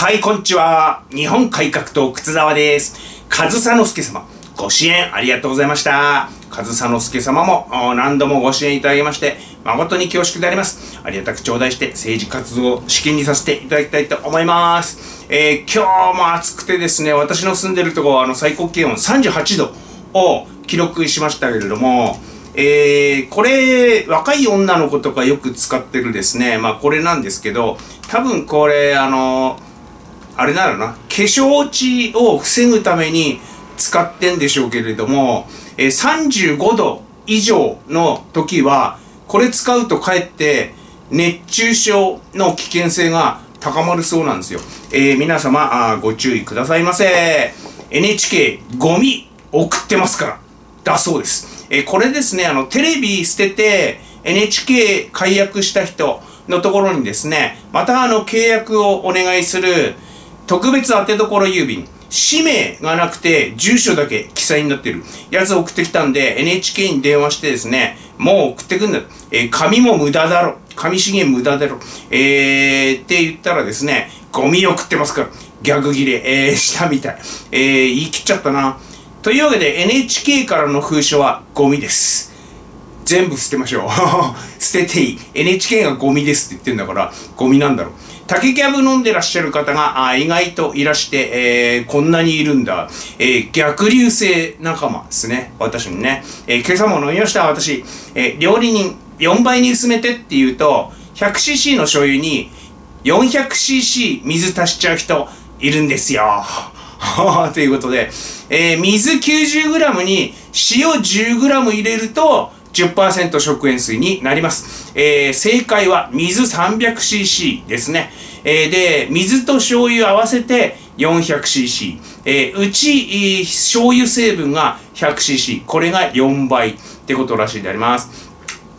はい、こんにちは。日本改革党靴沢です。上総介様、ご支援ありがとうございました。上総介様も何度もご支援いただきまして、誠に恐縮であります。ありがたく頂戴して政治活動を資金にさせていただきたいと思います。えー、今日も暑くてですね、私の住んでるところ、あの、最高気温38度を記録しましたけれども、えー、これ、若い女の子とかよく使ってるですね、まあこれなんですけど、多分これ、あの、あれなのな、化粧落ちを防ぐために使ってんでしょうけれども、え、35度以上の時は、これ使うとかえって熱中症の危険性が高まるそうなんですよ。えー、皆様あ、ご注意くださいませ。NHK ゴミ送ってますから。だそうです。えー、これですね、あの、テレビ捨てて NHK 解約した人のところにですね、またあの、契約をお願いする特別当て所郵便、氏名がなくて住所だけ記載になってるやつ送ってきたんで NHK に電話してですね、もう送ってくんだ。えー、紙も無駄だろ。紙資源無駄だろ。えー、って言ったらですね、ゴミ送ってますから。ギャグ切れ、えー、したみたい。えー、言い切っちゃったな。というわけで NHK からの封書はゴミです。全部捨てましょう。捨てていい。NHK がゴミですって言ってんだから、ゴミなんだろう。竹キャブ飲んでらっしゃる方があ意外といらして、えー、こんなにいるんだ。えー、逆流性仲間ですね。私もね。えー、今朝も飲みました、私。えー、料理人、4倍に薄めてって言うと、100cc の醤油に 400cc 水足しちゃう人いるんですよ。ということで、えー、水 90g に塩 10g 入れると10%食塩水になります。えー、正解は水 300cc ですね。えー、で、水と醤油合わせて 400cc。えー、うち、醤油成分が 100cc。これが4倍ってことらしいであります。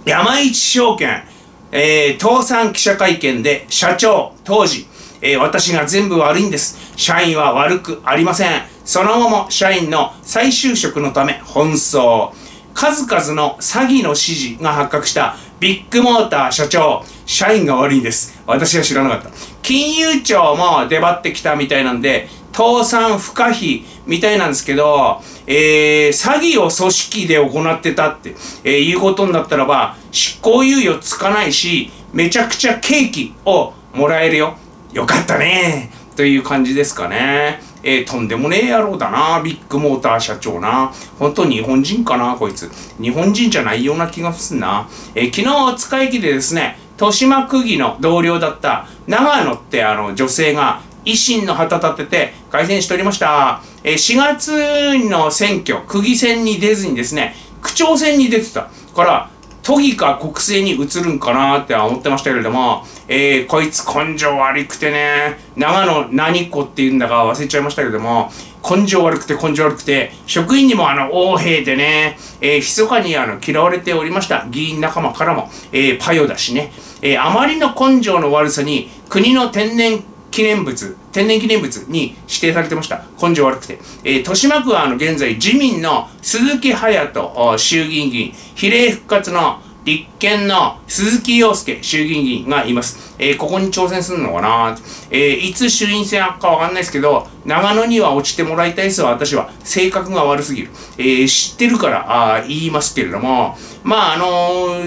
山一証券、えー、倒産記者会見で社長、当時、えー、私が全部悪いんです。社員は悪くありません。その後も社員の再就職のため奔走。数々の詐欺の指示が発覚したビッグモーター社長、社員が悪いんです。私は知らなかった。金融庁も出張ってきたみたいなんで、倒産不可避みたいなんですけど、えー、詐欺を組織で行ってたって、えー、いうことになったらば、執行猶予つかないし、めちゃくちゃケーキをもらえるよ。よかったね。という感じですかね。えー、とんでもねえ野郎だな、ビッグモーター社長な。本当日本人かな、こいつ。日本人じゃないような気がすんな。えー、昨日、塚駅でですね、豊島区議の同僚だった長野ってあの女性が維新の旗立てて改善しておりました。えー、4月の選挙、区議選に出ずにですね、区長選に出てた。から、都議か国政に移るんかなって思ってましたけれども、えー、こいつ根性悪くてね、長野何子って言うんだか忘れちゃいましたけれども、根性悪くて根性悪くて、職員にもあの、横兵でね、えー、密かにあの、嫌われておりました。議員仲間からも、えー、パヨだしね。えー、あまりの根性の悪さに、国の天然記念物、天然記念物に指定されてました。根性悪くて。えー、豊島区はあの現在自民の鈴木隼人衆議院議員、比例復活の立憲の鈴木陽介衆議院議員がいます。えー、ここに挑戦するのかなえー、いつ衆院選あかわかんないですけど、長野には落ちてもらいたいですよ、私は。性格が悪すぎる。えー、知ってるからあ言いますけれども、まああの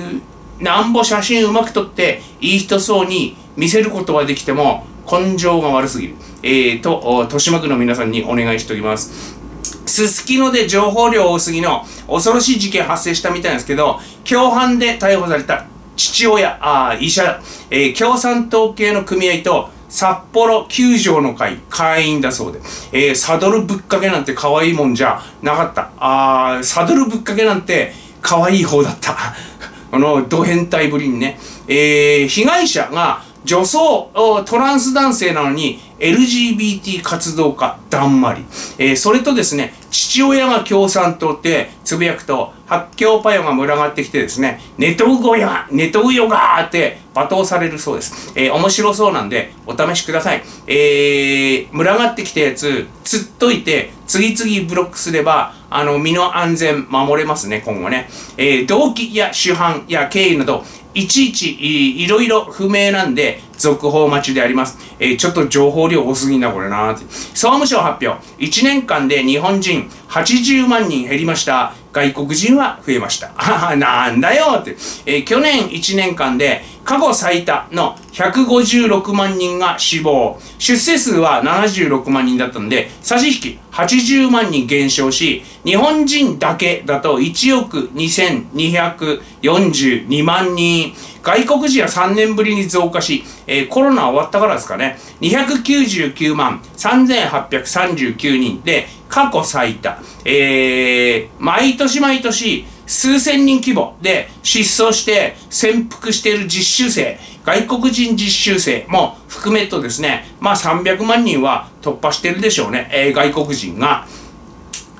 なんぼ写真うまく撮っていい人そうに見せることはできても、根性が悪すぎる。えー、と、豊島区の皆さんにお願いしておきます。すすきので情報量多すぎの恐ろしい事件発生したみたいなんですけど、共犯で逮捕された父親、あ医者、えー、共産党系の組合と札幌球場の会会員だそうで、えー、サドルぶっかけなんて可愛いもんじゃなかった。あサドルぶっかけなんて可愛い方だった。このド変態ぶりにね。えー、被害者が女装、トランス男性なのに LGBT 活動家、だんまり。えー、それとですね、父親が共産党ってつぶやくと、発狂パヨが群がってきてですね、ネトウゴヤ、ネトウヨガーって罵倒されるそうです。えー、面白そうなんで、お試しください。えー、群がってきたやつ、つっといて、次々ブロックすれば、あの、身の安全守れますね、今後ね。え、動機や主犯や経緯など、いちいちいろいろ不明なんで、続報待ちであります。えー、ちょっと情報量多すぎんな、これな総務省発表。1年間で日本人80万人減りました。外国人は増えました。なんだよって。えー、去年1年間で過去最多の156万人が死亡。出生数は76万人だったんで、差し引き80万人減少し、日本人だけだと1億2242万人。外国人は3年ぶりに増加し、えー、コロナ終わったからですかね、299万3839人で過去最多。えー、毎年毎年数千人規模で失踪して潜伏している実習生、外国人実習生も含めとですね、まあ300万人は突破してるでしょうね、えー、外国人が。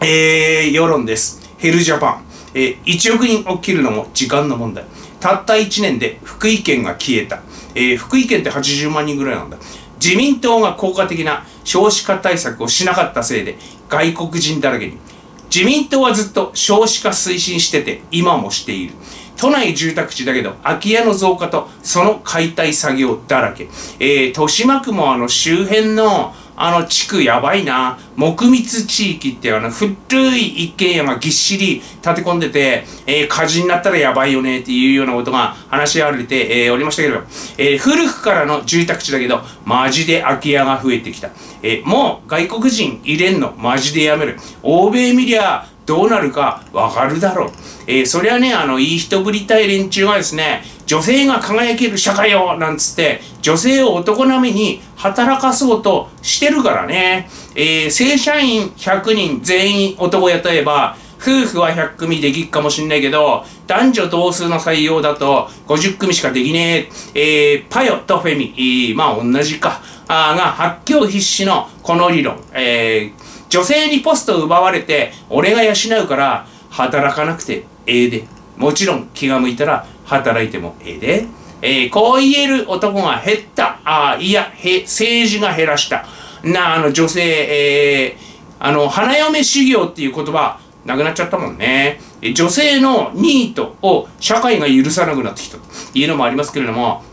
えー、世論です。ヘルジャパン。えー、1億人起きるのも時間の問題。たった1年で福井県が消えた。えー、福井県って80万人ぐらいなんだ。自民党が効果的な少子化対策をしなかったせいで外国人だらけに。自民党はずっと少子化推進してて今もしている。都内住宅地だけど空き家の増加とその解体作業だらけ。えー、豊島区もあの周辺のあの地区やばいな。木密地域ってあの古い一軒家がぎっしり建て込んでて、えー、火事になったらやばいよねっていうようなことが話し合われて、えー、おりましたけど、えー、古くからの住宅地だけど、マジで空き家が増えてきた。えー、もう外国人入れんのマジでやめる。欧米見りゃどうなるかわかるだろう。えー、そりゃね、あの、いい人ぶりたい連中がですね、女性が輝ける社会よなんつって、女性を男並みに働かそうとしてるからね。えー、正社員100人全員男雇えば、夫婦は100組できっかもしんないけど、男女同数の採用だと50組しかできねえ。えー、パヨとフェミ、えー、まあ同じか、あが発狂必至のこの理論。えー女性にポスト奪われて、俺が養うから、働かなくてええで。もちろん気が向いたら働いてもええで。えー、こう言える男が減った。あいや、へ、政治が減らした。な、あの女性、えー、あの、花嫁修行っていう言葉、なくなっちゃったもんね。女性のニートを社会が許さなくなってきたというのもありますけれども、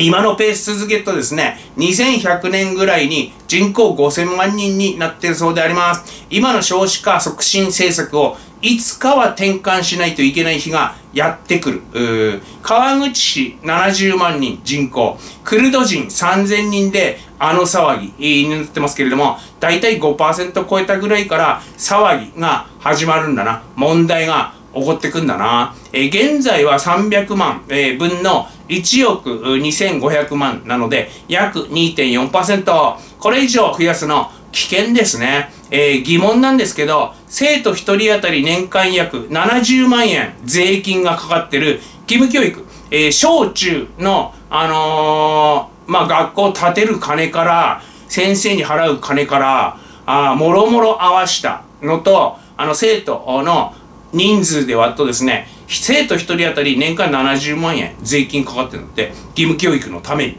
今のペース続けるとですね、2100年ぐらいに人口5000万人になっているそうであります。今の少子化促進政策をいつかは転換しないといけない日がやってくる。川口市70万人人口、クルド人3000人であの騒ぎになってますけれども、だいたい5%超えたぐらいから騒ぎが始まるんだな。問題が起こってくんだな。えー、現在は300万、えー、分の1億2500万なので、約2.4%。これ以上増やすの危険ですね。えー、疑問なんですけど、生徒1人当たり年間約70万円税金がかかってる義務教育。えー、小中の、あのー、まあ、学校建てる金から、先生に払う金から、あもろもろ合わしたのと、あの、生徒の人数で割るとですね、生徒1人当たり年間70万円税金かかってるので、義務教育のために、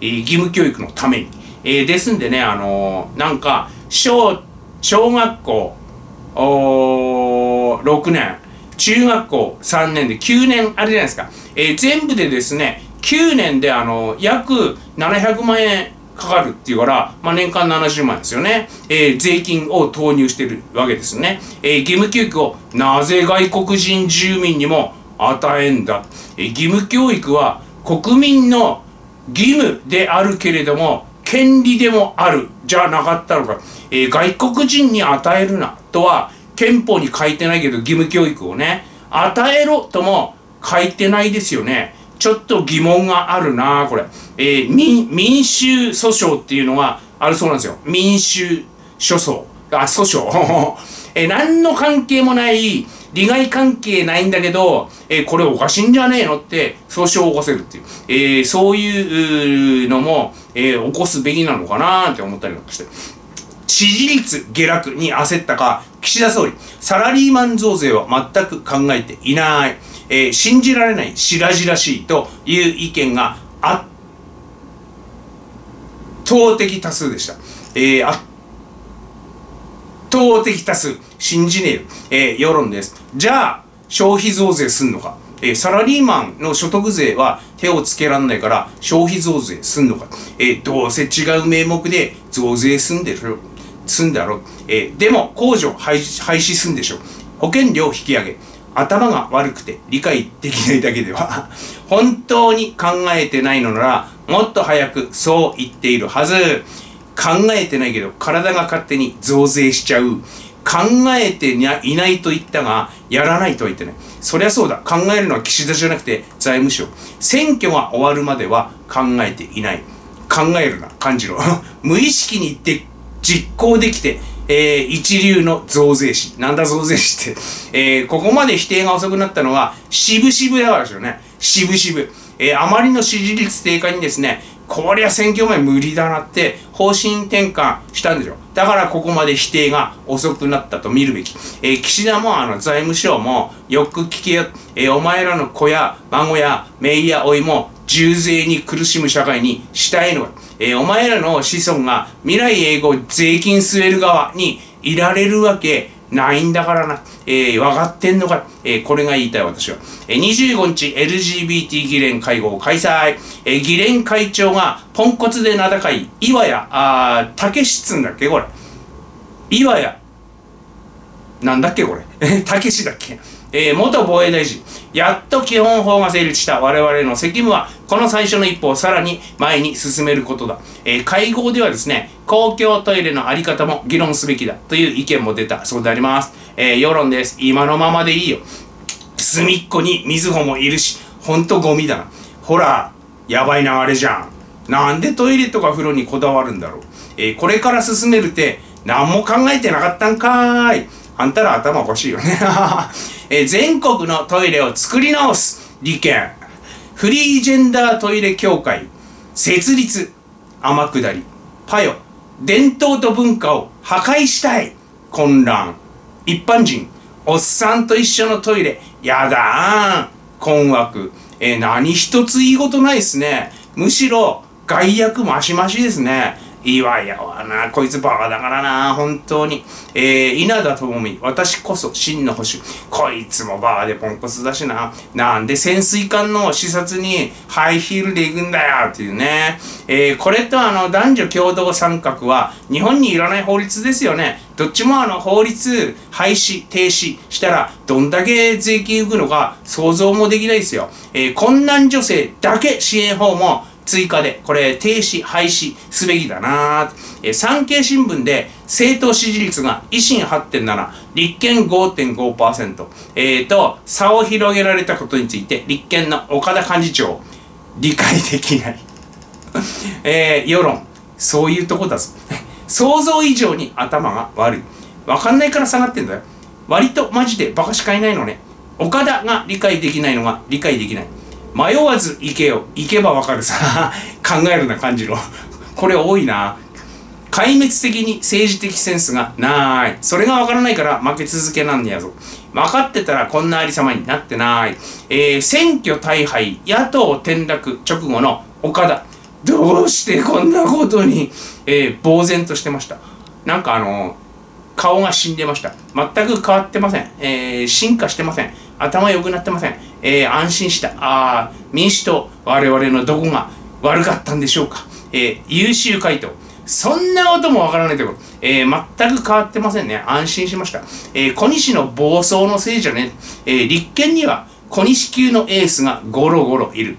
えー、義務教育のために。えー、ですんでね、あのー、なんか、小、小学校、お6年、中学校3年で9年あるじゃないですか。えー、全部でですね、9年であの、約700万円かかるっていうから、まあ、年間70万ですよね。えー、税金を投入してるわけですね。えー、義務教育をなぜ外国人住民にも与えんだ。えー、義務教育は国民の義務であるけれども、権利でもあるじゃなかったのか。えー、外国人に与えるなとは憲法に書いてないけど義務教育をね、与えろとも書いてないですよね。ちょっと疑問があるなこれ。えー、民、民衆訴訟っていうのがあるそうなんですよ。民衆訴訟。あ、訴訟。えー、何の関係もない、利害関係ないんだけど、えー、これおかしいんじゃねえのって訴訟を起こせるっていう。えー、そういうのも、えー、起こすべきなのかなって思ったりなんかして。支持率下落に焦ったか、岸田総理、サラリーマン増税は全く考えていない。えー、信じられない白々しいという意見が圧倒的多数でした。えー、圧倒的多数信じねえよ、えー、世論です。じゃあ消費増税すんのかえ、サラリーマンの所得税は手をつけらんないから消費増税すんのか。え、どうせ違う名目で増税すんでるすんだろ。え、でも控除廃廃止すんでしょ。保険料引き上げ。頭が悪くて理解できないだけでは 本当に考えてないのならもっと早くそう言っているはず。考えてないけど体が勝手に増税しちゃう。考えていないと言ったがやらないとは言ってない。そりゃそうだ。考えるのは岸田じゃなくて財務省。選挙が終わるまでは考えていない。考えるな感じろ。無意識に言って実行できてえー、一流の増税史。なんだ増税史って。えー、ここまで否定が遅くなったのは、渋々だからですよね。渋々。えー、あまりの支持率低下にですね、こりゃ選挙前無理だなって方針転換したんでしょ。だからここまで否定が遅くなったと見るべき。えー、岸田もあの財務省もよく聞けよ。えー、お前らの子や孫や姪や甥も重税に苦しむ社会にしたいのか。えー、お前らの子孫が未来英語税金据える側にいられるわけないんだからな。えー、分かってんのか。えー、これが言いたい私は。えー、25日 LGBT 議連会合開催。えー、議連会長がポンコツで名高い岩屋、あたけしつんだっけこれ。岩屋。なんだっけこれ。え、たけしだっけえー、元防衛大臣。やっと基本法が成立した我々の責務は、この最初の一歩をさらに前に進めることだ。えー、会合ではですね、公共トイレのあり方も議論すべきだという意見も出たそうであります。えー、世論です。今のままでいいよ。隅っこに水穂もいるし、ほんとゴミだな。ほら、やばい流れじゃん。なんでトイレとか風呂にこだわるんだろう。え、これから進めるって何も考えてなかったんかーい。あんたら頭おかしいよね。え全国のトイレを作り直す利権。フリージェンダートイレ協会。設立。天下り。パヨ。伝統と文化を破壊したい。混乱。一般人。おっさんと一緒のトイレ。やだー困惑。えー、何一つ言い事ないっすね。むしろ害悪マシマシですね。岩屋はな、こいつバカだからな、本当に。えー、稲田朋美、私こそ真の保守。こいつもバカでポンコツだしな。なんで潜水艦の視察にハイヒールで行くんだよっていうね。えー、これとあの男女共同参画は日本にいらない法律ですよね。どっちもあの法律廃止、停止したらどんだけ税金浮くのか想像もできないですよ。えー、困難女性だけ支援法も追加で、これ停止、廃止すべきだなえ、産経新聞で政党支持率が維新8.7、立憲5.5%、えーと、差を広げられたことについて、立憲の岡田幹事長、理解できない。えー、世論、そういうとこだぞ。想像以上に頭が悪い。わかんないから下がってんだよ。割とマジでバカしかいないのね。岡田が理解できないのが理解できない。迷わず行けよ。行けばわかるさ。考えるな感じろ。これ多いな。壊滅的に政治的センスがない。それがわからないから負け続けなんやぞ。分かってたらこんなありさまになってない、えー、選挙大敗野党転落直後の岡田。どうしてこんなことに、えー、呆然としてました。なんかあの顔が死んでました。全く変わってません、えー、進化してません。頭良くなってません。えー、安心した。ああ、民主党、我々のどこが悪かったんでしょうか。えー、優秀回答。そんなこともわからないとこと。えー、全く変わってませんね。安心しました。えー、小西の暴走のせいじゃね。えー、立憲には小西級のエースがゴロゴロいる。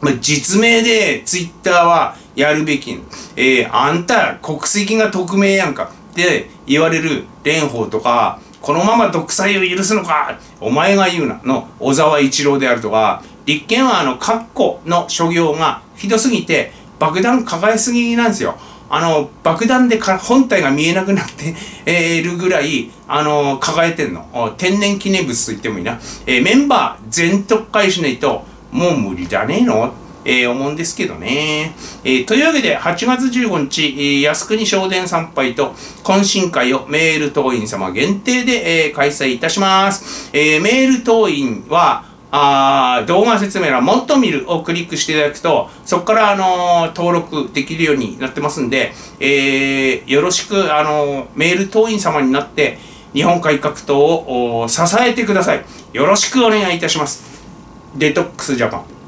まあ、実名でツイッターはやるべき。えー、あんた国籍が匿名やんかって言われる蓮舫とか、このまま独裁を許すのかお前が言うなの小沢一郎であるとか立憲はあの括弧の所業がひどすぎて爆弾抱えすぎなんですよ。あの爆弾で本体が見えなくなってえるぐらいあの抱えてんの。天然記念物と言ってもいいな、えー、メンバー全特会しないともう無理じゃねえの？えー、思うんですけどね。えー、というわけで、8月15日、えー、靖国正殿参拝と懇親会をメール党員様限定で、えー、開催いたします。えー、メール党員は、あ動画説明欄、もっと見るをクリックしていただくと、そこから、あのー、登録できるようになってますんで、えー、よろしく、あのー、メール党員様になって、日本改革党を支えてください。よろしくお願いいたします。デトックスジャパン